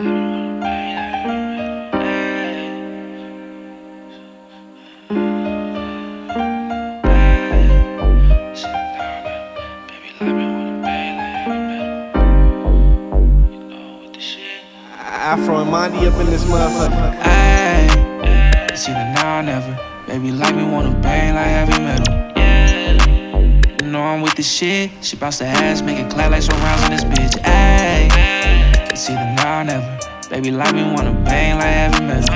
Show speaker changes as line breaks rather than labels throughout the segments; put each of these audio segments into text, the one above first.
Afro and Mondi up in this motherfucker.
Ayy, it's either now or never. Baby, like me, wanna bang like heavy metal. You know I'm with the shit. She bounce the ass, make it clap like some rounds in this bitch. Ayy, it's either now or never. Baby, like me, wanna bang like heavy metal.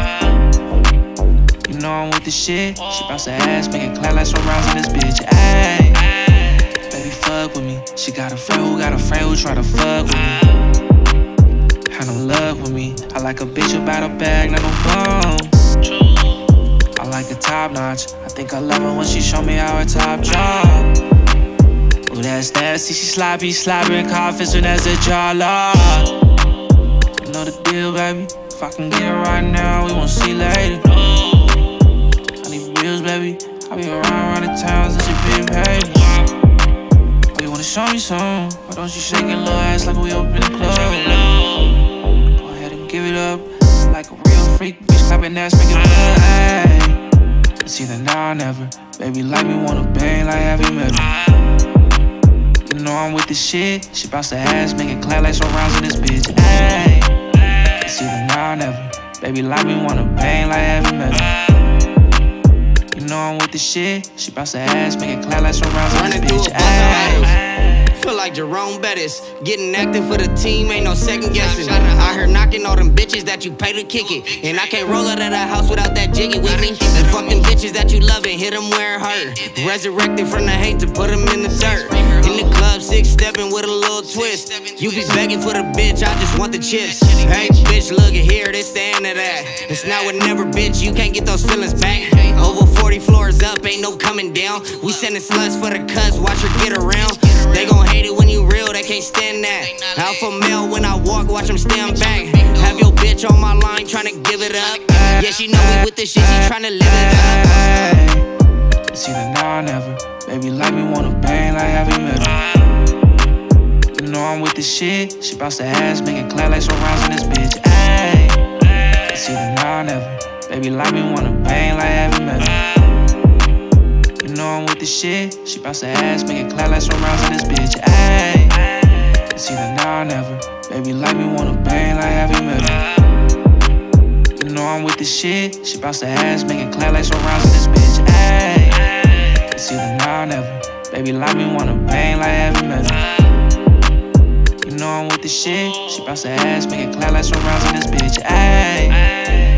You know I'm with the shit. She bounce the ass, make it clap like some rounds in this bitch. Ayy, baby, fuck with me. She got a friend who got a friend who try to fuck with me had no love with me. I like a bitch about a bag, not no. I like a top notch. I think I love her when she show me how her top drop. Ooh, that's nasty. She sloppy, slobbering, confident as a jawler. You know the deal, baby. If I can get it right now, we won't see later. I need bills, baby. I be around, around the town since you been paid. Oh, you wanna show me some? Why don't you shake your little ass like we open the club? Go ahead and give it up like a real freak. Bitch clapping ass, making blood. Ay. It's either now or never. Baby, like me, wanna bang like heavy metal. You know I'm with the shit. She bounce the ass, make it clap like some rounds in this bitch. Ay. It's either now or never. Baby, like me, wanna bang like heavy metal. You know I'm with the shit. She bounce the ass, make it clap like some rounds in this bitch.
Feel like Jerome Bettis. Getting active for the team, ain't no second guessing. I heard knocking all them bitches that you pay to kick it. And I can't roll out of the house without that jiggy with me. And fuck them bitches that you love and hit them where it hurt. Resurrected from the hate to put them in the dirt. In the club, six stepping with a little twist. You be begging for the bitch, I just want the chips. Hey, bitch, look at here, this the end of that. It's now or never, bitch, you can't get those feelings back. Over 40 floors up, ain't no coming down. We sending sluts for the cuz, watch her get around. They gon' hate it when you real, they can't stand that. Alpha male when I walk, watch them stand back. Have your bitch on my line tryna give it up. Yeah, she know me with the shit, she tryna live it
up. It's either now or never. Baby, like me, wanna bang like heavy metal. You know I'm with the shit. She bounce the ass, make it clap like some rounds in this bitch. Ayy, it's either now or never. Baby, like me, wanna bang like heavy metal I'm with the shit. She bounce the ass, make it clap like some rounds in this bitch. Ayy, it's either now or never. Baby, like me, wanna bang like heavy metal. You know I'm with the shit. She bounce the ass, make it clap like some rounds in this bitch. Ayy, it's either now or never. Baby, like me, wanna bang like heavy metal. You know I'm with the shit. She bounce the ass, make it clap like some rounds in this bitch. Ayy.